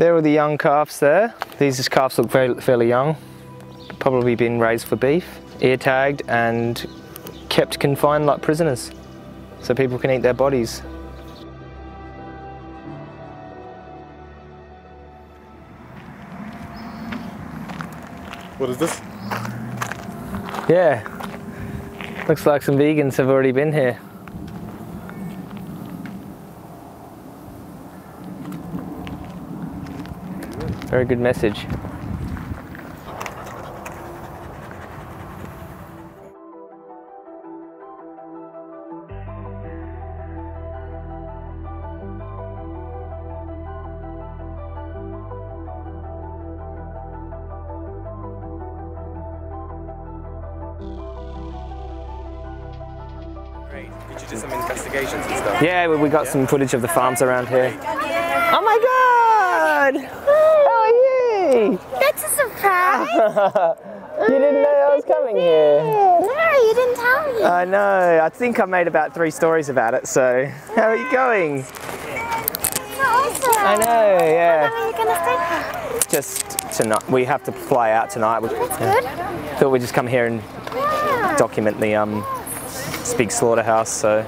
There are the young calves there. These calves look very, fairly young. Probably been raised for beef, ear tagged and kept confined like prisoners. So people can eat their bodies. What is this? Yeah. Looks like some vegans have already been here. Very good message. Great. Did you do some investigations and stuff? Yeah, we- we got some footage of the farms around here. Oh my god! How? That's a surprise. You didn't know I was coming here. no, you didn't tell me. I know. I think I made about three stories about it, so how are you going? so awesome. I know, yeah. are you gonna stay? Just tonight. We have to fly out tonight. That's good. Thought we'd just come here and Yeah. document the um, Big slaughterhouse. So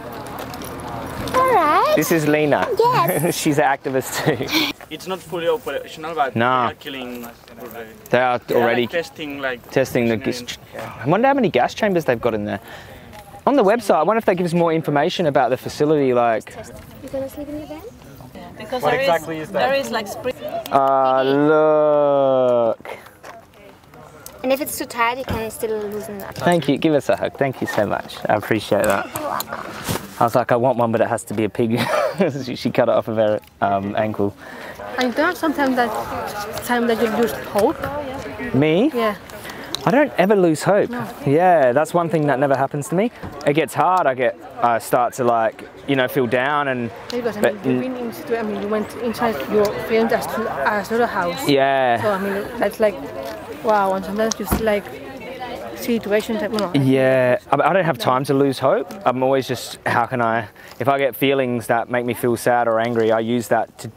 All right. this is Lena. Yes. She's an activist too. It's not fully operational, but Nah. they are killing already. They are They are, already like, testing like testing the. engineering. gas- I wonder how many gas chambers they've got in there. On the website, I wonder if they give us more information about the facility. Like, You gonna sleep in your bed? Because What there exactly is that? There is like spring. uh, look. And if it's too tight, you can still loosen it up. Thank you. Give us a hug. Thank you so much. I appreciate that. I was like, I want one, but it has to be a pig. she she cut it off of her um, ankle. And are sometimes that time that you lose hope. Me? Yeah. I don't ever lose hope. Yeah, that's one thing that never happens to me. It gets hard. I get, I start to like, you know, feel down and Because I But mean, you've been in situ- I mean, you went inside your filmed as a house. yeah. So I mean, that's like, wow. And sometimes you see like situations that, you know, Yeah, I I don't have time to lose hope. I'm always just, how can I, if I get feelings that make me feel sad or angry, I use that to,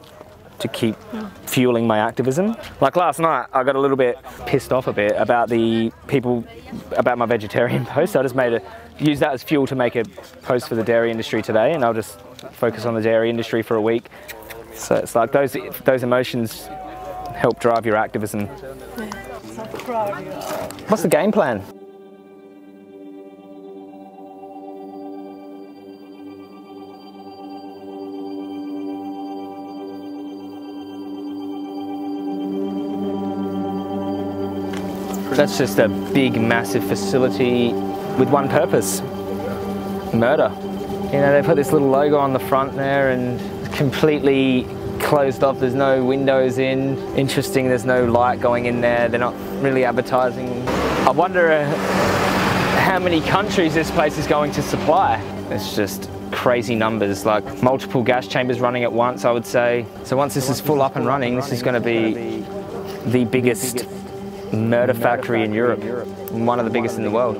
to keep fueling my activism. Like last night, I got a little bit pissed off a bit about the people, about my vegetarian post. I just made a, use that as fuel to make a post for the dairy industry today, and I'll just focus on the dairy industry for a week. So it's like those, those emotions help drive your activism. What's the game plan? That's just a big, massive facility with one purpose murder. You know, they put this little logo on the front there and completely closed off. There's no windows in. Interesting, there's no light going in there. They're not really advertising. I wonder uh, how many countries this place is going to supply. It's just crazy numbers, like multiple gas chambers running at once, I would say. So once this is full up and running, this is going to be the biggest murder factory in Europe, one of the biggest in the world.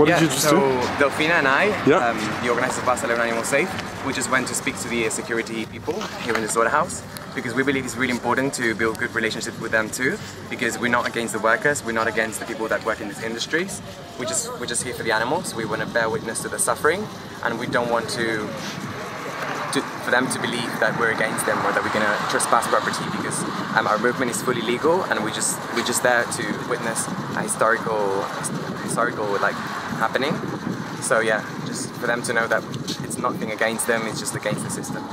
What yeah, did you just so do? Delfina and I, Yeah. um, the organizers of Barcelona Animal Save, we just went to speak to the security people here in the slaughterhouse because we believe it's really important to build good relationships with them too because we're not against the workers, we're not against the people that work in these industries. We just, we're just here for the animals, we want to bear witness to the suffering and we don't want to to, for them to believe that we're against them or that we're going to trespass property because um, our movement is fully legal and we just we're just there to witness a historical historical like happening. So yeah, just for them to know that it's nothing against them, it's just against the system.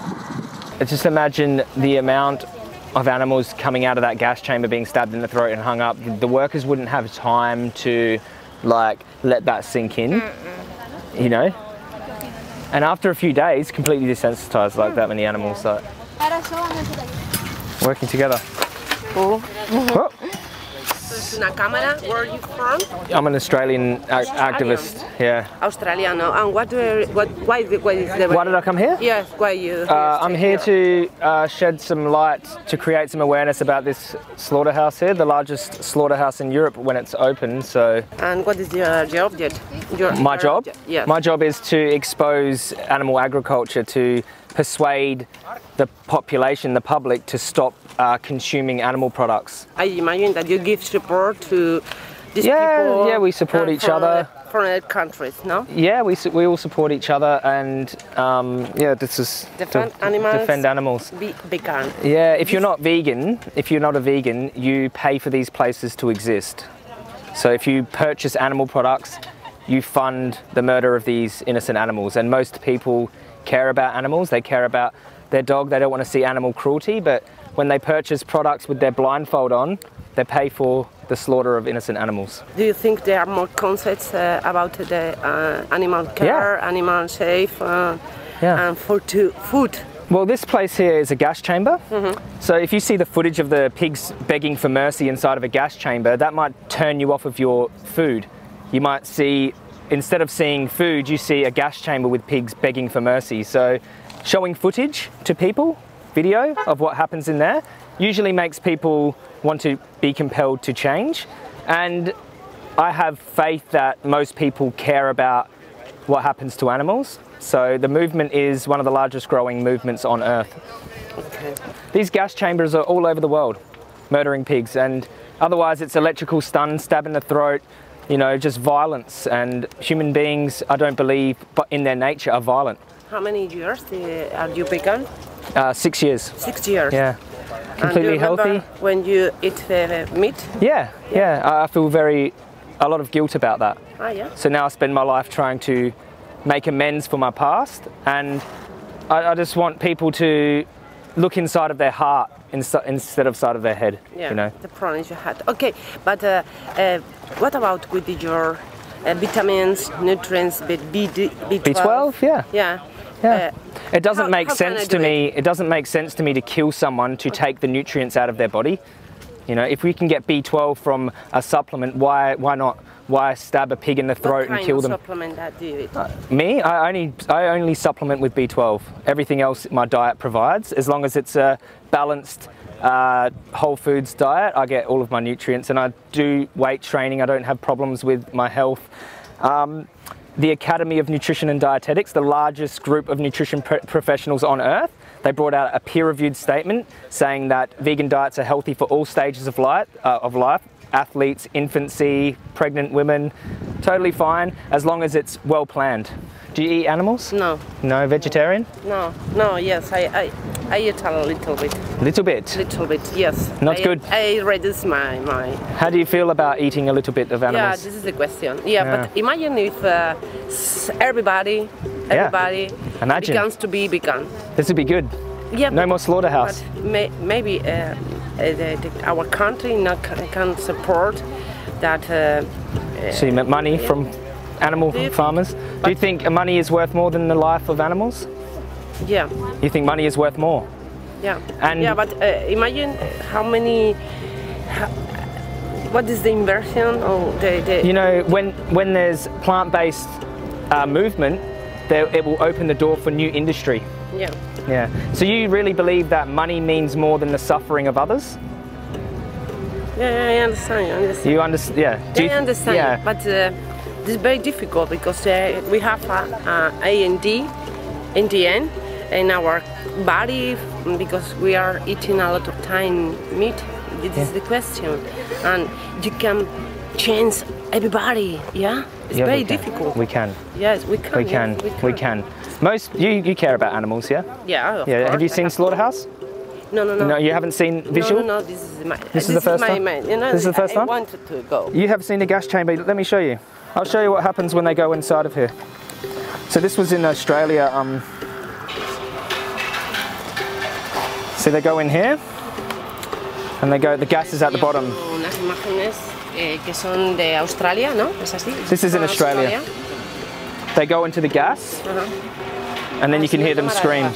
Just imagine the amount of animals coming out of that gas chamber being stabbed in the throat and hung up. The workers wouldn't have time to like let that sink in, you know? And after a few days, completely desensitized like that many animals. So Ahora solamente de working together. Oh. oh. Una. Where are you from? I'm an Australian activist. Yeah. Australiano. And what, were, what, why, why is the... Why did I come here? Yes, why you... Uh, I'm here to uh, shed some light to create some awareness about this slaughterhouse here, the largest slaughterhouse in Europe when it's open. So And what is your, your object? Your, my your job, object- Yes. my job is to expose animal agriculture to persuade the population, the public, to stop uh, consuming animal products. I imagine that you give support to these Yeah, people. yeah, we support each other. other countries, no? Yeah, we, we all support each other, and um, yeah, this is Defend animals. defend animals. Be vegan. Yeah, if you're not vegan, if you're not a vegan, you pay for these places to exist. So if you purchase animal products, you fund the murder of these innocent animals. And most people care about animals. They care about their dog. They don't want to see animal cruelty. But when they purchase products with their blindfold on, they pay for the slaughter of innocent animals. Do you think there are more concepts uh, about the uh, animal care, animal safe, uh, Yeah. and for to food? Well, this place here is a gas chamber. So if you see the footage of the pigs begging for mercy inside of a gas chamber, that might turn you off of your food. You might see, instead of seeing food, you see a gas chamber with pigs begging for mercy. So showing footage to people, video of what happens in there, usually makes people want to be compelled to change. And I have faith that most people care about what happens to animals. So the movement is one of the largest growing movements on earth. These gas chambers are all over the world, murdering pigs, and otherwise it's electrical stun, stab in the throat, you know, just violence. And human beings, I don't believe, but in their nature, are violent. How many years uh, are you vegan? Uh, six years, Six years. yeah, And do you completely healthy. When you eat uh, meat? Yeah, yeah, I I feel very, a lot of guilt about that. Ah, yeah. So now I spend my life trying to make amends for my past, and I, I just want people to look inside of their heart instead of side of their head. Yeah. You know. The problems you had. Okay, but uh, uh, what about with your uh, vitamins, nutrients, B, B, B12? B12, yeah. Yeah. Yeah. Uh, It doesn't how- make how sense to me. It doesn't make sense to me to kill someone to take the nutrients out of their body. You know, if we can get B12 from a supplement, why why not? Why I stab a pig in the throat and kill them? supplement that do you eat? Me, I only I only supplement with B12. Everything else my diet provides, as long as it's a balanced uh, whole foods diet, I get all of my nutrients, and I do weight training. I don't have problems with my health. Um, the Academy of Nutrition and Dietetics, the largest group of nutrition pro- professionals on earth, they brought out a peer-reviewed statement saying that vegan diets are healthy for all stages of life. Uh, of life athletes, infancy, pregnant women, totally fine as long as it's well planned. Do you eat animals? No, No, vegetarian? no, no. Yes, I, I, I eat a little bit, Little bit. little bit. Yes. Not I, good. I reduce my my. How do you feel about eating a little bit of animals? Yeah, this is the question. Yeah, Yeah. but imagine if uh, everybody, everybody Imagine. begins to be vegan. This would be good. Yeah, No more slaughterhouse. But may, maybe uh, the, the, our country not can, support that. Uh, So you make money from animal Do you think- farmers. Do you think money is worth more than the life of animals? yeah, You think money is worth more? yeah, And- yeah. But uh, imagine how many. How, what is the inversion or the, the You know, when when there's plant-based uh, movement, there, it will open the door for new industry. Yeah. Yeah. So you really believe that money means more than the suffering of others? Yeah, yeah, I understand. I understand. You understand? Yeah. Do Yeah, you I understand, Yeah. but uh, is very difficult because uh, we have a, a A and D in the end in our body because we are eating a lot of time meat. This is the question, and you can change everybody. Yeah, it's Yeah, very we can. difficult. We can. yes, we can. We yes, can. We can. Most you you care about animals, yeah? Yeah. Yeah. Have you seen Slaughterhouse? No, no, no. No, you haven't seen visual. No, no, no. This is my. This is the first my, one? My, you know, This is the first I, one? I wanted to go. You have seen the gas chamber. Let me show you. I'll show you what happens when they go inside of here. So this was in Australia. Um, see, they go in here, and they go. The gas is at the bottom. Eh, que son de Australia, ¿no? ¿Es así? This is in Ah, Australia. They go into the gas, Ajá. and then you can hear them scream.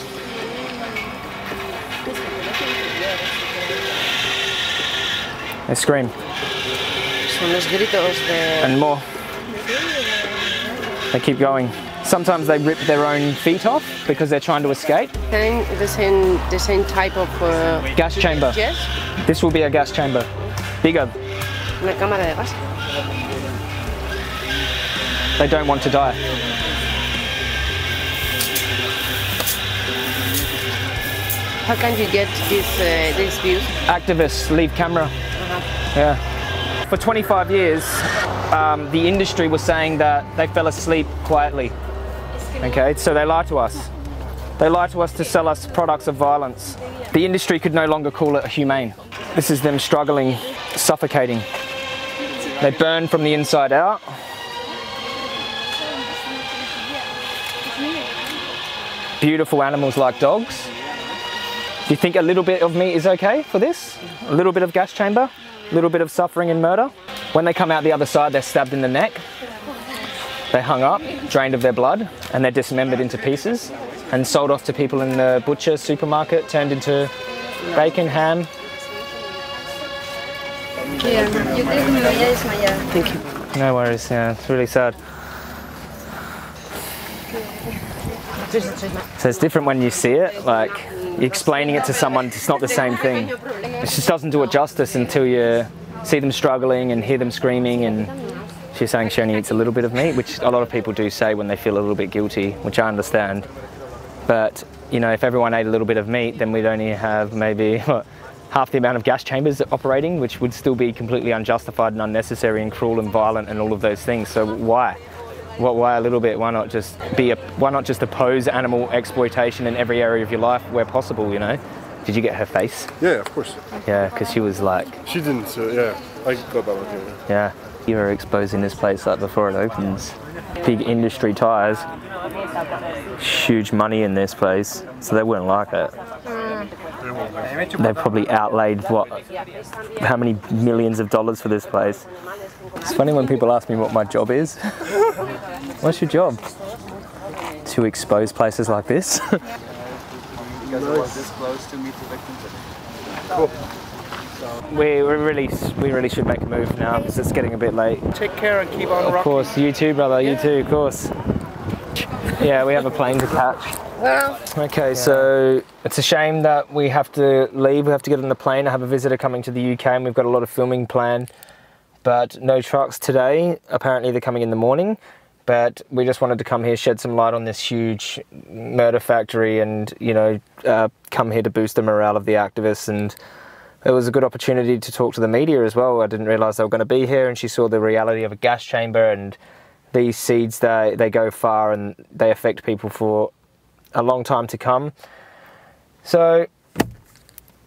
They scream. Son los gritos de... and more. They keep going. Sometimes they rip their own feet off because they're trying to escape. Same, the same, the same type of uh, Gas chamber. yes, This will be a gas chamber. Bigger. una cámara de gas. They don't want to die. How can you get this uh, these views? Activists leave camera. Yeah. For 25 years, um, the industry was saying that they fell asleep quietly. Okay, so they lie to us. They lie to us to sell us products of violence. The industry could no longer call it humane. This is them struggling, suffocating. They burn from the inside out. Beautiful animals like dogs. Do you think a little bit of meat is okay for this? A little bit of gas chamber? A little bit of suffering and murder? When they come out the other side, they're stabbed in the neck. They're hung up, drained of their blood, and they're dismembered into pieces and sold off to people in the butcher supermarket, turned into bacon, ham. Mira, yo creo que me vaya a desmayar. Thank you. No worries, yeah, it's really sad. So it's different when you see it, like explaining it to someone, it's not the same thing. It just doesn't do it justice until you see them struggling and hear them screaming and she's saying she only eats a little bit of meat, which a lot of people do say when they feel a little bit guilty, which I understand. But, you know, if everyone ate a little bit of meat, then we'd only have maybe what, half the amount of gas chambers operating, which would still be completely unjustified and unnecessary and cruel and violent and all of those things. So why? What, why a little bit? Why not just be a, why not just oppose animal exploitation in every area of your life where possible? You know? Did you get her face? Yeah, of course. Yeah, because she was like, She didn't. Uh, yeah, I got that one. Yeah. yeah, you were exposing this place like before it opens. Big industry ties, huge money in this place, so they wouldn't like it. They've probably outlaid what, how many millions of dollars for this place. It's funny when people ask me what my job is. What's your job? To expose places like this. We, we really we really should make a move now because it's getting a bit late. Take care and keep on rocking. Of course, you too, brother. You too, of course. Yeah, we have a plane to catch. Okay, so it's a shame that we have to leave. We have to get on the plane. I have a visitor coming to the UK, and we've got a lot of filming planned. But no trucks today. Apparently, they're coming in the morning. But we just wanted to come here, shed some light on this huge murder factory, and you know, uh, come here to boost the morale of the activists and it was a good opportunity to talk to the media as well. I didn't realise they were going to be here, and she saw the reality of a gas chamber and these seeds. They they go far and they affect people for a long time to come. So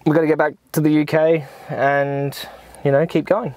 we've got to get back to the UK and you know keep going.